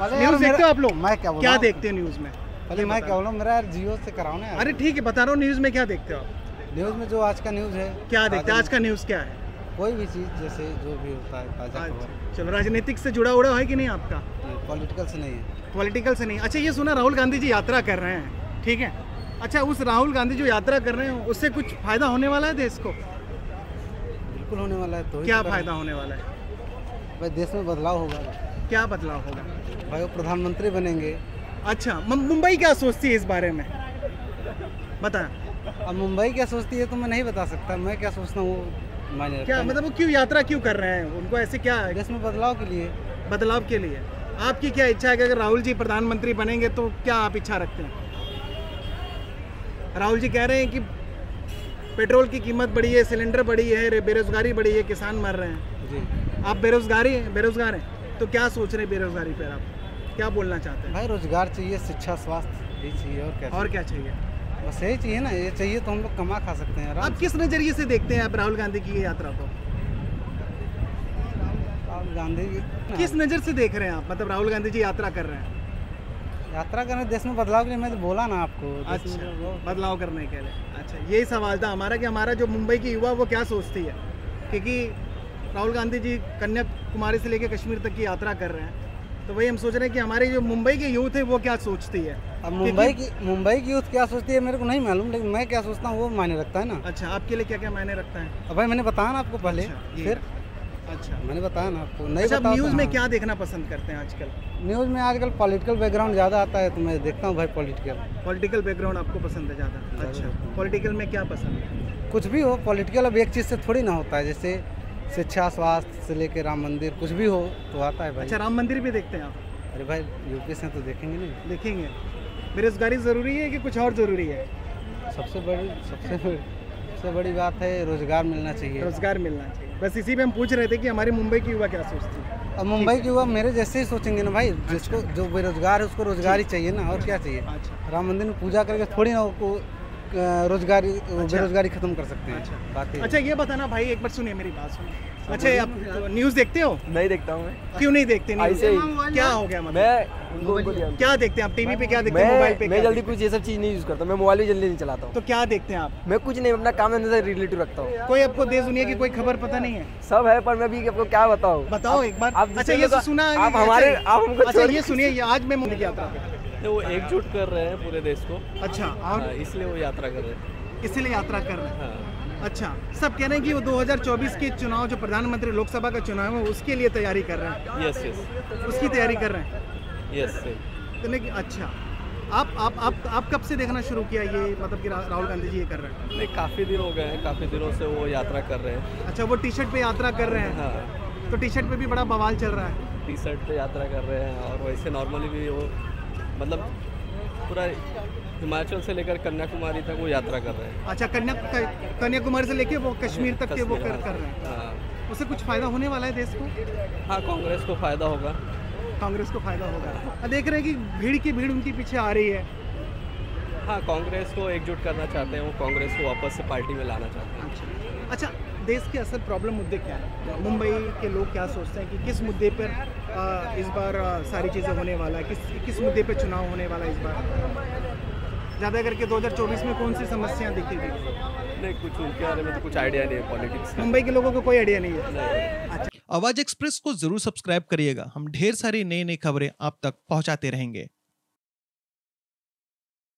News देखते हो आप लोग? मैं क्या क्या देखते हो न्यूज़ में? पहले मैं क्या बोला? मेरा यार जियो से कराओ ना अरे ठीक है बता रहा हूँ न्यूज़ में क्या देखते हो आप? न्यूज़ में जो आज का न्यूज़ है क्या देखते हो? आज का न्यूज़ क्या है? कोई भी चीज़ जैसे जो भी होता है ताज़ा अच्छा, चलो राजनीतिक से जुड़ा उड़ा है कि नहीं आपका? पॉलिटिकल से नहीं है। पॉलिटिकल से नहीं। अच्छा ये सुना राहुल गांधी जी यात्रा कर रहे हैं ठीक है? अच्छा उस राहुल गांधी जो यात्रा कर रहे हैं उससे कुछ फ़ायदा होने वाला है देश को? बिल्कुल होने वाला है तो क्या तो फ़ायदा होने वाला है? भाई देश में बदलाव होगा। क्या बदलाव होगा? भाई वो प्रधानमंत्री बनेंगे। अच्छा मुंबई क्या सोचती है इस बारे में? बता। अब मुंबई क्या सोचती है तो मैं नहीं बता सकता मैं क्या सोचता हूँ मायने क्या मतलब वो क्यों यात्रा क्यों कर रहे हैं? उनको ऐसे क्या है देश में बदलाव के लिए। बदलाव के लिए। आपकी क्या इच्छा है कि अगर राहुल जी प्रधानमंत्री बनेंगे तो क्या आप इच्छा रखते हैं? राहुल जी कह रहे हैं कि पेट्रोल की कीमत बढ़ी है सिलेंडर बढ़ी है बेरोजगारी बढ़ी है किसान मर रहे हैं। जी। आप बेरोजगारी हैं बेरोजगार हैं तो क्या सोच रहे हैं बेरोजगारी पर आप? क्या बोलना चाहते हैं? भाई रोज़गार चाहिए शिक्षा स्वास्थ्य यही चाहिए और क्या और क्या चाहिए? बस यही चाहिए ना ये चाहिए तो हम लोग कमा खा सकते हैं आप किस नज़रिए से देखते हैं आप राहुल गांधी की यात्रा को? राहुल गांधी किस नज़र से देख रहे हैं आप? मतलब राहुल गांधी जी यात्रा कर रहे हैं। यात्रा करने देश में बदलाव के लिए मैं तो बोला ना आपको अच्छा बदलाव करने के लिए। अच्छा यही सवाल था हमारा कि हमारा जो मुंबई की युवा वो क्या सोचती है? क्योंकि राहुल गांधी जी कन्याकुमारी से लेकर कश्मीर तक की यात्रा कर रहे हैं। तो वही हम सोच रहे हैं कि हमारी जो मुंबई की यूथ है वो क्या सोचती है? अब मुंबई की मुंबई की यूथ क्या सोचती है मेरे को नहीं मालूम लेकिन मैं क्या सोचता हूँ वो मायने रखता है ना। अच्छा आपके लिए क्या क्या मायने रखता है? अब भाई मैंने बताया ना आपको पहले अच्छा, फिर। अच्छा। मैंने बताया ना आपको नहीं अच्छा न्यूज़ में। क्या देखना पसंद करते हैं आजकल? न्यूज़ में आजकल पॉलिटिकल बैकग्राउंड ज़्यादा आता है तो मैं देखता हूँ भाई पॉलिटिकल पॉलिटिकल बैकग्राउंड आपको पसंद है ज़्यादा? अच्छा पॉलिटिकल में क्या पसंद है? कुछ भी हो पॉलिटिकल अब एक चीज़ से थोड़ी ना होता है जैसे शिक्षा स्वास्थ्य से लेके राम मंदिर कुछ भी हो तो आता है भाई। अच्छा राम मंदिर भी देखते हैं आप? अरे भाई यूपी से तो देखेंगे नहीं। देखेंगे। बेरोजगारी ज़रूरी है कि कुछ और ज़रूरी है? सबसे बड़ी सबसे बड़ी सबसे बड़ी बात है रोज़गार मिलना चाहिए। रोज़गार मिलना चाहिए। बस इसी पे हम पूछ रहे थे कि हमारे मुंबई की युवा क्या सोचती है? अब मुंबई के युवा मेरे जैसे ही सोचेंगे ना भाई जिसको जो बेरोजगार है उसको रोज़गार ही चाहिए ना और क्या चाहिए? अच्छा। राम मंदिर में पूजा करके थोड़ी ना उसको रोजगारी बेरोजगारी खत्म कर सकते हैं। अच्छा। बात। है। अच्छा ये बताना भाई एक बार सुनिए मेरी बात सुनिए। अच्छा आप न्यूज़ देखते हो? नहीं देखता हूँ मैं। क्यों नहीं देखते? न्यूज़ ही। क्या हो गया मतलब? मैं क्या देखते हैं आप? टीवी पे क्या देखते हैं? मोबाइल पे मैं जल्दी कुछ ये सब चीज़ नहीं यूज़ करता। मैं मोबाइल भी जल्दी नहीं चलाता हूँ। तो क्या देखते हैं आप? मैं कुछ नहीं अपना काम धंधे से रिलेटिव रखता हूँ। कोई आपको देश दुनिया की कोई खबर पता नहीं है? सब है पर मैं भी आपको क्या बताऊँ? बताओ एक बार। अच्छा ये सुना आप हमारे अच्छा, आप हमको अच्छा ये सुनिए आज मैं मुंबई की यात्रा पे तो वो एकजुट कर रहे हैं पूरे देश को। अच्छा हाँ, और? इसलिए वो यात्रा कर रहे हैं। इसीलिए यात्रा कर रहे हैं? हाँ। अच्छा सब कह रहे हैं कि वो 2024 के चुनाव जो प्रधानमंत्री लोकसभा का चुनाव है उसके लिए तैयारी कर रहे हैं? यस यस उसकी तैयारी कर रहे हैं? यस तो लेकिन अच्छा। आप आप आप आप कब से देखना शुरू किया ये मतलब कि रा- राहुल गांधी जी ये कर रहे हैं? नहीं काफ़ी दिन हो गए हैं काफ़ी दिनों से वो यात्रा कर रहे हैं। अच्छा वो टी शर्ट पे यात्रा कर रहे हैं? हाँ। तो टी शर्ट पे भी बड़ा बवाल चल रहा है? टी शर्ट पे यात्रा कर रहे हैं और वैसे नॉर्मली भी वो मतलब पूरा हिमाचल से लेकर कन्याकुमारी तक वो यात्रा कर रहे हैं। अच्छा कन्या कन्याकुमारी से लेके वो कश्मीर तक के वो कर कर रहे हैं। हाँ। उससे कुछ फ़ायदा होने वाला है देश को? हाँ कांग्रेस को फ़ायदा होगा। कांग्रेस को फ़ायदा होगा। देख रहे हैं कि भीड़ की भीड़ उनके पीछे आ रही है। हाँ कांग्रेस को एकजुट करना चाहते हैं वो कांग्रेस को वापस से पार्टी में लाना चाहते हैं। अच्छा देश के असल प्रॉब्लम मुद्दे क्या है? मुंबई के लोग क्या सोचते हैं कि किस मुद्दे पर आ, इस बार आ, सारी चीज़ें होने वाला है? किस किस मुद्दे पर चुनाव होने वाला है इस बार? ज़्यादा करके 2024 में कौन सी समस्याएँ दिखेगी नहीं कुछ उनके बारे में तो कुछ आइडिया नहीं है पॉलिटिक्स मुंबई के लोगों को कोई आइडिया नहीं है। अच्छा। आवाज़ एक्सप्रेस को ज़रूर सब्सक्राइब करिएगा। हम ढेर सारी नई नई खबरें आप तक पहुंचाते रहेंगे।